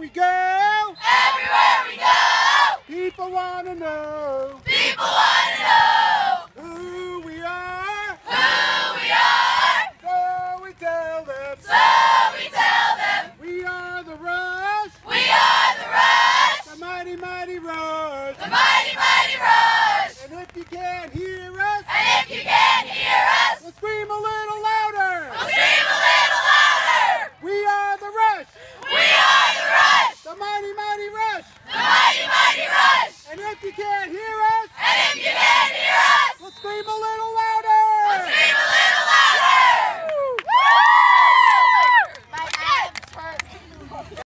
we go, Everywhere we go, people want to know people want to know who we are. who we are. So we tell them So we tell them we are the rush, we are the rush, the mighty, mighty rush. the mighty, mighty rush. And if you can't hear us, And if you can't I am you.